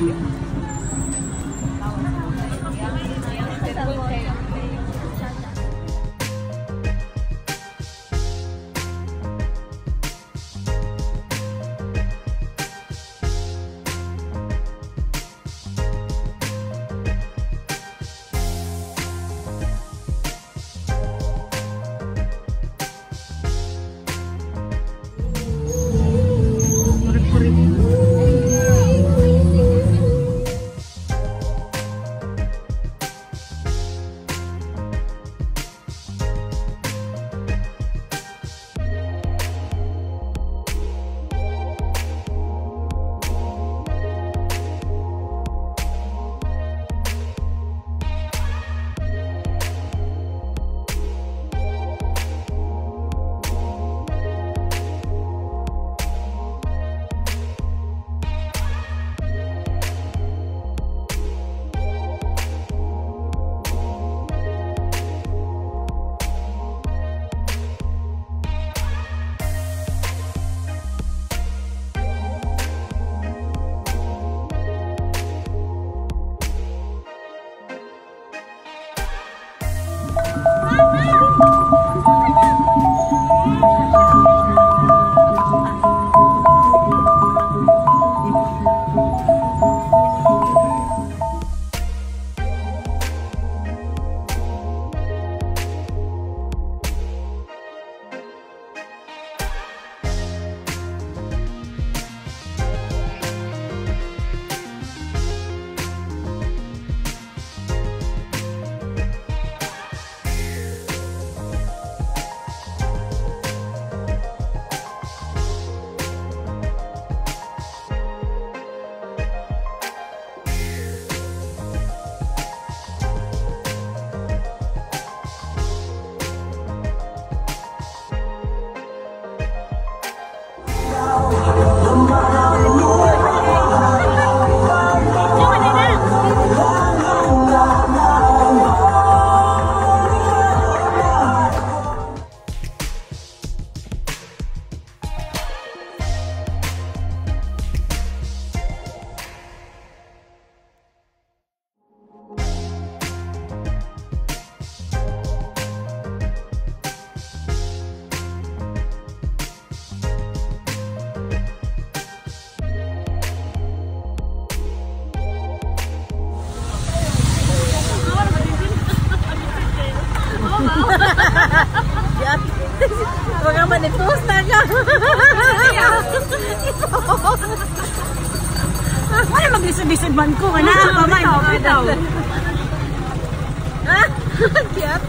here. Baka manipos na ka. Wala maglisod-lisod man ko. Ano pa man? Bitaw. Ah, kiyat.